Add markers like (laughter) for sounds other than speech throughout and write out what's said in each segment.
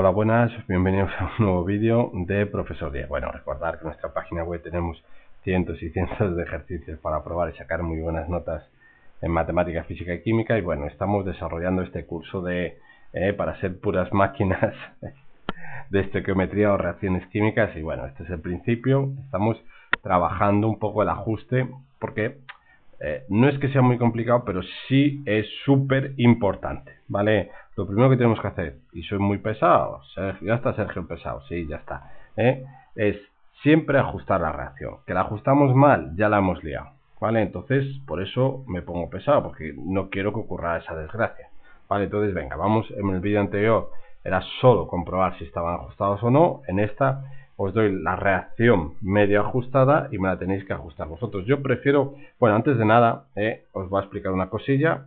Hola, buenas, bienvenidos a un nuevo vídeo de Profesor Díaz. Bueno, recordar que en nuestra página web tenemos cientos y cientos de ejercicios para probar y sacar muy buenas notas en matemática, física y química. Y bueno, estamos desarrollando este curso de eh, para ser puras máquinas (laughs) de estequiometría o reacciones químicas. Y bueno, este es el principio, estamos trabajando un poco el ajuste porque eh, no es que sea muy complicado, pero sí es súper importante, ¿vale? Lo primero que tenemos que hacer, y soy muy pesado, ya está Sergio pesado, sí, ya está, ¿eh? es siempre ajustar la reacción. Que la ajustamos mal, ya la hemos liado, ¿vale? Entonces, por eso me pongo pesado, porque no quiero que ocurra esa desgracia, ¿vale? Entonces, venga, vamos, en el vídeo anterior era solo comprobar si estaban ajustados o no, en esta os doy la reacción medio ajustada y me la tenéis que ajustar vosotros. Yo prefiero, bueno, antes de nada, eh, os voy a explicar una cosilla.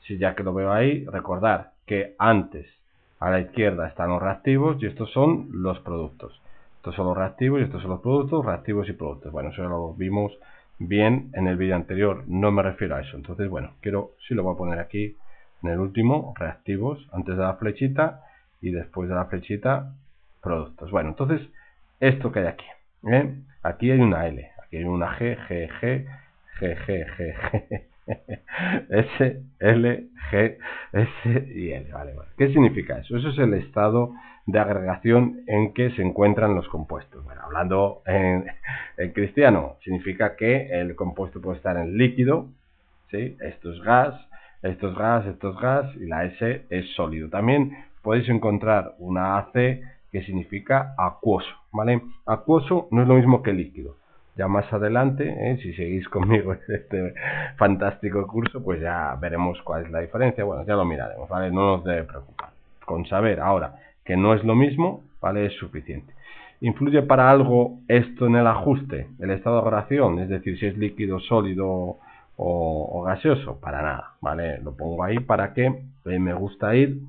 Si ya que lo veo ahí, recordar que antes a la izquierda están los reactivos y estos son los productos. Estos son los reactivos y estos son los productos, reactivos y productos. Bueno, eso ya lo vimos bien en el vídeo anterior, no me refiero a eso. Entonces, bueno, quiero, sí lo voy a poner aquí en el último, reactivos, antes de la flechita y después de la flechita, productos. Bueno, entonces esto que hay aquí. ¿eh? Aquí hay una L, aquí hay una G, G, G, G, G, G, G. (laughs) S, L, G, S y L. Vale, vale. ¿Qué significa eso? Eso es el estado de agregación en que se encuentran los compuestos. Bueno, hablando en, cristiano, significa que el compuesto puede estar en líquido, ¿sí? esto es gas, esto es gas, esto es gas y la S es sólido. También podéis encontrar una AC que significa acuoso, ¿vale? Acuoso no es lo mismo que líquido. Ya más adelante, ¿eh? si seguís (laughs) conmigo en este fantástico curso, pues ya veremos cuál es la diferencia. Bueno, ya lo miraremos, ¿vale? No nos debe preocupar. Con saber ahora que no es lo mismo, ¿vale? Es suficiente. ¿Influye para algo esto en el ajuste, el estado de oración? Es decir, si es líquido, sólido o, gaseoso. Para nada, ¿vale? Lo pongo ahí para que eh, me gusta ir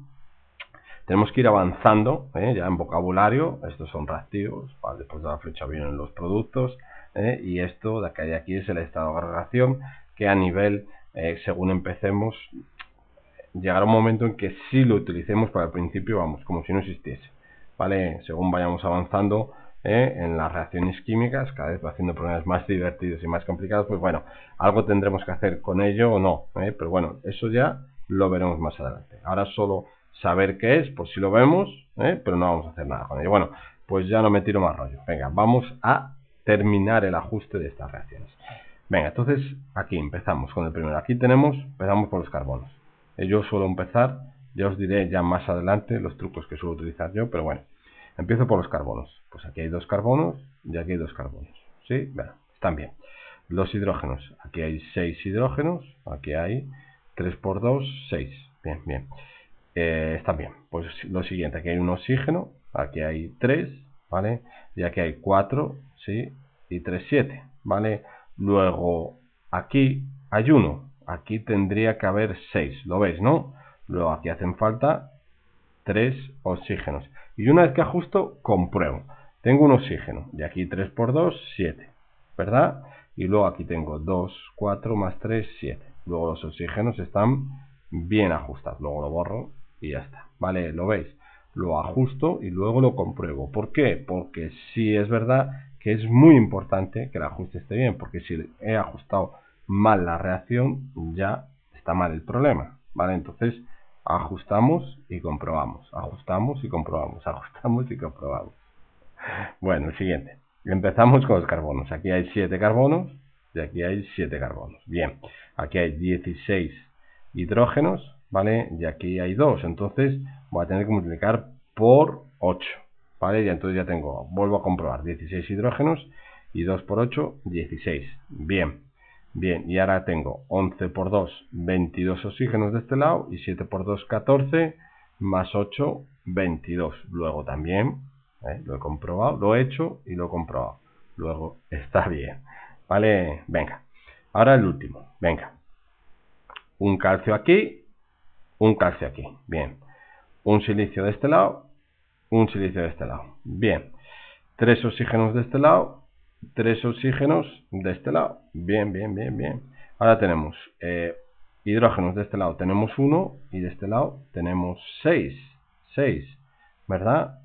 tenemos que ir avanzando ¿eh? ya en vocabulario. Estos son reactivos. Después de la flecha vienen los productos. ¿eh? Y esto de acá y aquí es el estado de agregación que a nivel, eh, según empecemos, llegará un momento en que sí lo utilicemos para el principio, vamos, como si no existiese. ¿Vale? Según vayamos avanzando en las reacciones químicas, cada vez va haciendo problemas más divertidos y más complicados, pues bueno, algo tendremos que hacer con ello o no. Pero bueno, eso ya lo veremos más adelante. Ahora solo saber qué es, pues si lo vemos, ¿eh? pero no vamos a hacer nada con ello. Bueno, pues ya no me tiro más rollo. Venga, vamos a terminar el ajuste de estas reacciones. Venga, entonces aquí empezamos con el primero. Aquí tenemos, empezamos por los carbonos. Eh, yo suelo empezar, ya os diré ya más adelante los trucos que suelo utilizar yo, pero bueno, empiezo por los carbonos. Pues aquí hay dos carbonos y aquí hay dos carbonos. ¿Sí? Bueno, están bien. Los hidrógenos, aquí hay seis hidrógenos, aquí hay 3 por 2, 6. Bien, bien. Eh, está bien. Pues lo siguiente, aquí hay un oxígeno, aquí hay 3, ¿vale? Y aquí hay 4, ¿sí? Y 3, 7, ¿vale? Luego, aquí hay 1, aquí tendría que haber 6, ¿lo veis, no? Luego aquí hacen falta 3 oxígenos. Y una vez que ajusto, compruebo. Tengo un oxígeno, y aquí 3 por 2, 7, ¿verdad? Y luego aquí tengo 2, 4 más 3, 7. Luego los oxígenos están bien ajustados. Luego lo borro y ya está. ¿Vale? ¿Lo veis? Lo ajusto y luego lo compruebo. ¿Por qué? Porque sí es verdad que es muy importante que el ajuste esté bien, porque si he ajustado mal la reacción, ya está mal el problema. ¿Vale? Entonces, ajustamos y comprobamos. Ajustamos y comprobamos. (laughs) Ajustamos y comprobamos. Bueno, el siguiente. Empezamos con los carbonos. Aquí hay 7 carbonos y aquí hay 7 carbonos. Bien, aquí hay 16 hidrógenos ¿vale? Y aquí hay 2, entonces voy a tener que multiplicar por 8, ¿vale? Y entonces ya tengo, vuelvo a comprobar, 16 hidrógenos y 2 por 8, 16. Bien, bien, y ahora tengo 11 por 2, 22 oxígenos de este lado y 7 por 2, 14, más 8, 22. Luego también, ¿eh? lo he comprobado, lo he hecho y lo he comprobado. Luego está bien, ¿vale? Venga, ahora el último, venga. Un calcio aquí un calcio aquí. Bien. Un silicio de este lado, un silicio de este lado. Bien. Tres oxígenos de este lado, tres oxígenos de este lado. Bien, bien, bien, bien. Ahora tenemos eh, hidrógenos de este lado tenemos uno y de este lado tenemos seis. Seis. ¿verdad?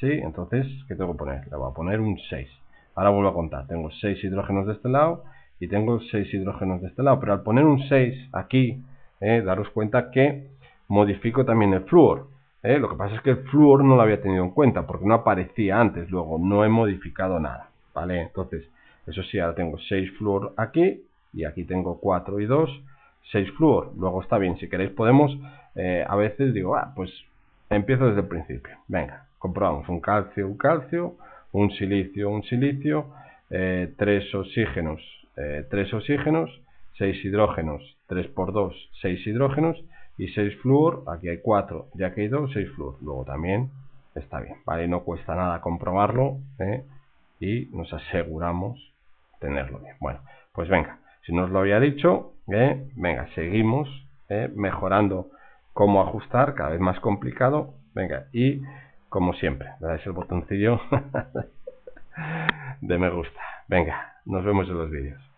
Sí, entonces, ¿qué tengo que poner? Le voy a poner un 6. Ahora vuelvo a contar. Tengo 6 hidrógenos de este lado y tengo 6 hidrógenos de este lado. Pero al poner un 6 aquí, eh, daros cuenta que modifico también el flúor. Eh. Lo que pasa es que el flúor no lo había tenido en cuenta porque no aparecía antes. Luego no he modificado nada. ¿Vale? Entonces, eso sí, ahora tengo 6 flúor aquí y aquí tengo 4 y 2, 6 flúor. Luego está bien, si queréis podemos, eh, a veces digo, ah, pues empiezo desde el principio. Venga, comprobamos un calcio, un calcio, un silicio, un silicio, eh, tres oxígenos, eh, tres oxígenos, 6 hidrógenos, 3 por 2, 6 hidrógenos y 6 flúor, aquí hay 4, ya que hay 2, 6 flúor. Luego también está bien, ¿vale? No cuesta nada comprobarlo ¿eh? y nos aseguramos tenerlo bien. Bueno, pues venga, si no os lo había dicho, ¿eh? venga, seguimos ¿eh? mejorando cómo ajustar, cada vez más complicado, venga, y como siempre, le dais el botoncillo (laughs) de me gusta. Venga, nos vemos en los vídeos.